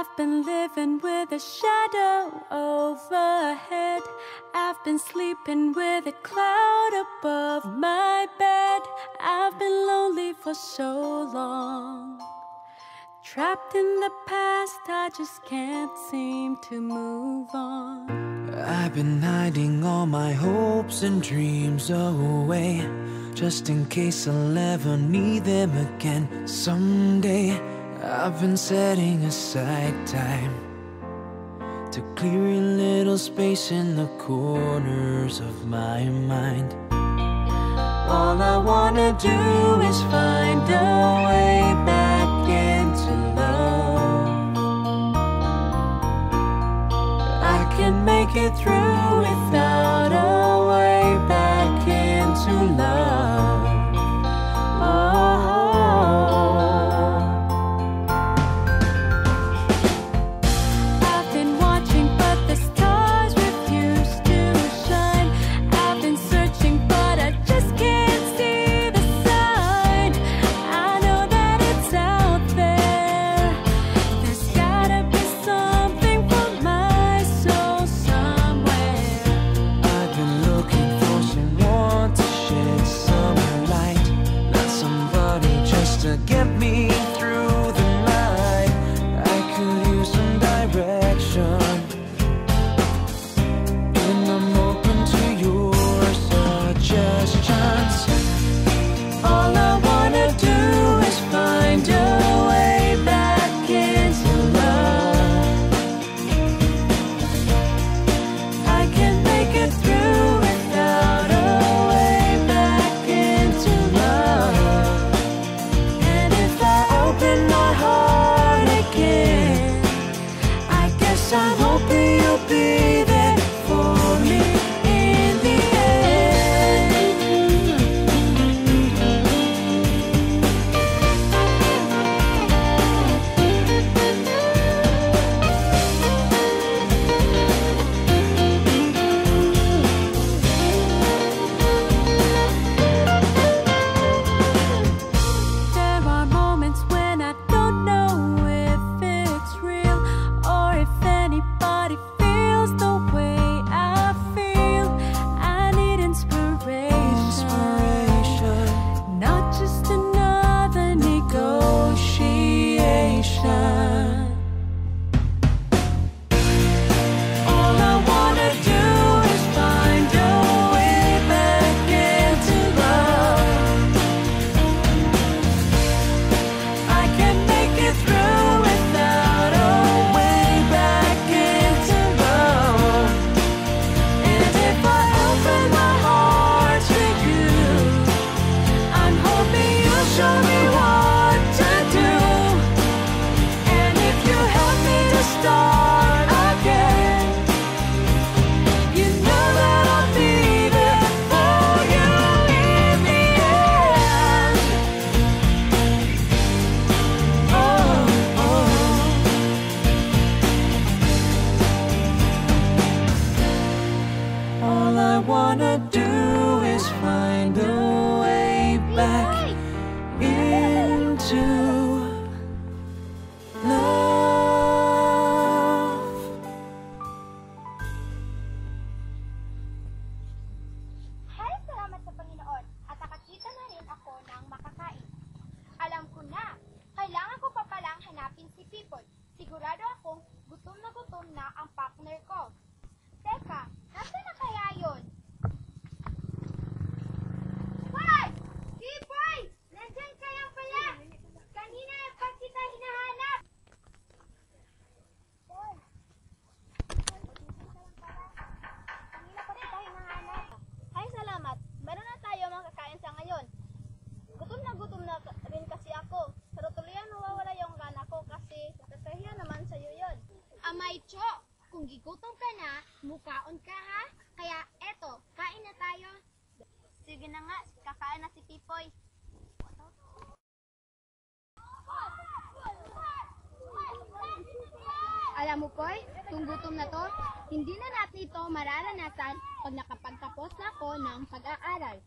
I've been living with a shadow overhead. I've been sleeping with a cloud above my bed. I've been lonely for so long. Trapped in the past, I just can't seem to move on. I've been hiding all my hopes and dreams away, just in case I'll ever need them again someday. I've been setting aside time to clear a little space in the corners of my mind. All I wanna do is find a way back into love. I can make it through without a get me May gutom ka na, mukaon ka ha? Kaya eto, kain na tayo. Sige na nga, kakain na si Pipoy. Alam mo, Poy, kung gutom na to, hindi na natin ito mararanasan pag nakapagtapos na ako ng pag-aaral.